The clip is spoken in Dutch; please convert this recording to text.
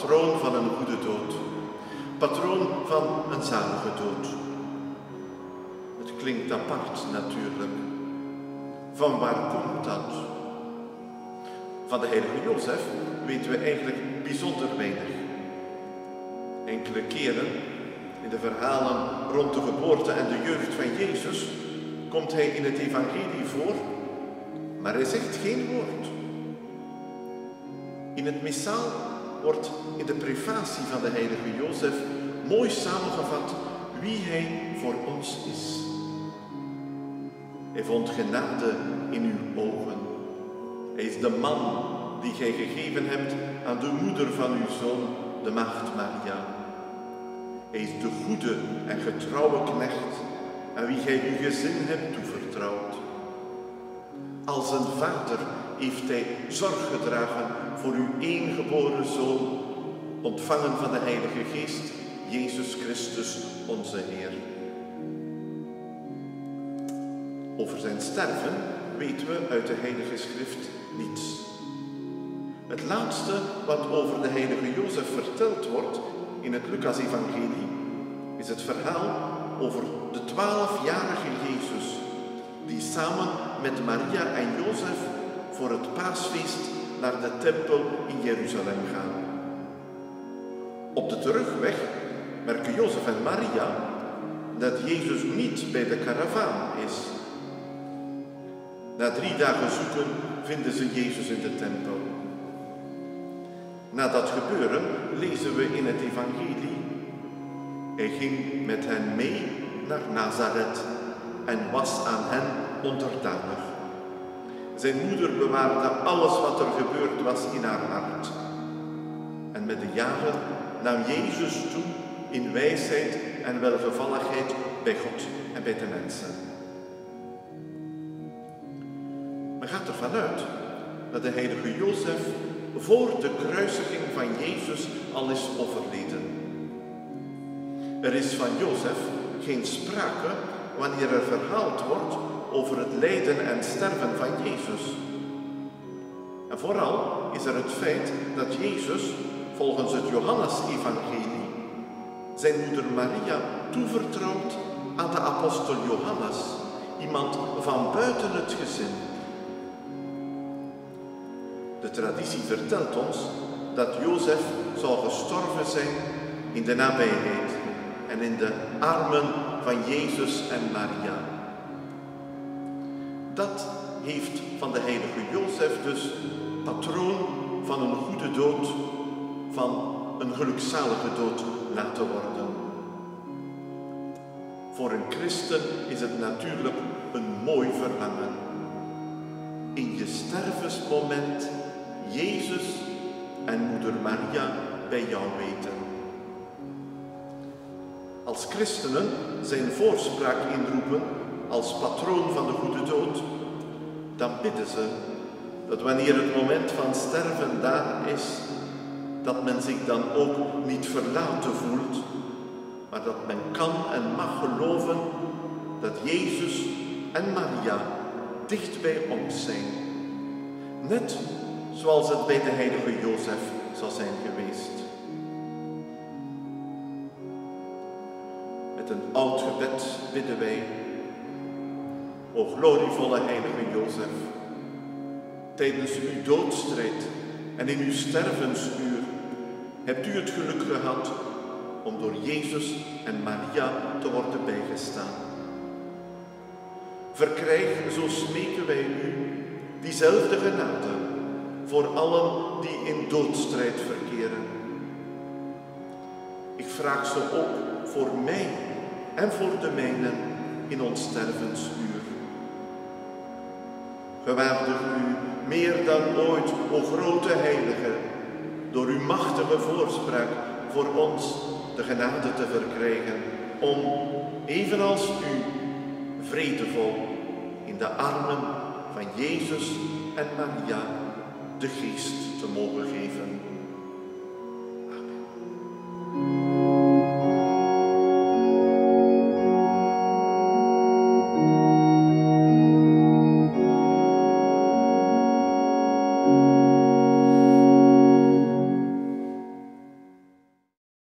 patroon van een goede dood. Patroon van een zalige dood. Het klinkt apart natuurlijk. Van waar komt dat? Van de heilige Jozef weten we eigenlijk bijzonder weinig. Enkele keren in de verhalen rond de geboorte en de jeugd van Jezus komt hij in het evangelie voor, maar hij zegt geen woord. In het missaal wordt in de privatie van de heilige Jozef mooi samengevat wie hij voor ons is. Hij vond genade in uw ogen. Hij is de man die gij gegeven hebt aan de moeder van uw zoon, de maagd Maria. Hij is de goede en getrouwe knecht aan wie gij uw gezin hebt toevertrouwd. Als een vader heeft hij zorg gedragen voor uw eengeboren zoon, ontvangen van de Heilige Geest, Jezus Christus, onze Heer. Over zijn sterven weten we uit de Heilige Schrift niets. Het laatste wat over de heilige Jozef verteld wordt in het Lucas-evangelie is het verhaal over de twaalfjarige Jezus, die samen met Maria en Jozef voor het paasfeest naar de tempel in Jeruzalem gaan. Op de terugweg merken Jozef en Maria dat Jezus niet bij de karavaan is. Na drie dagen zoeken vinden ze Jezus in de tempel. Na dat gebeuren lezen we in het evangelie. Hij ging met hen mee naar Nazareth en was aan hen onderdanig. Zijn moeder bewaarde alles wat er gebeurd was in haar hart. En met de jaren nam Jezus toe in wijsheid en welgevalligheid bij God en bij de mensen. Men gaat ervan uit dat de heilige Jozef voor de kruisiging van Jezus al is overleden. Er is van Jozef geen sprake wanneer er verhaald wordt over het lijden en sterven van Jezus. En vooral is er het feit dat Jezus, volgens het Johannes-evangelie, zijn moeder Maria toevertrouwt aan de apostel Johannes, iemand van buiten het gezin. De traditie vertelt ons dat Jozef zou gestorven zijn in de nabijheid en in de armen van Jezus en Maria. Dat heeft van de heilige Jozef dus patroon van een goede dood, van een gelukzalige dood laten worden. Voor een christen is het natuurlijk een mooi verlangen. In je stervensmoment Jezus en moeder Maria bij jou weten. Als christenen zijn voorspraak inroepen als patroon van de goede dood, dan bidden ze dat wanneer het moment van sterven daar is, dat men zich dan ook niet verlaten voelt, maar dat men kan en mag geloven dat Jezus en Maria dicht bij ons zijn. Net zoals het bij de heilige Jozef zal zijn geweest. Een oud gebed bidden wij, o glorievolle heilige Jozef, tijdens uw doodstrijd en in uw stervensuur hebt u het geluk gehad om door Jezus en Maria te worden bijgestaan. Verkrijg, zo smeken wij u, diezelfde genade voor allen die in doodstrijd verkeren. Ik vraag ze ook voor mij en voor de mijnen in ons stervensuur. Gewaardig u meer dan ooit, o grote Heilige, door uw machtige voorspraak voor ons de genade te verkrijgen om, evenals u, vredevol in de armen van Jezus en Maria de geest te mogen geven.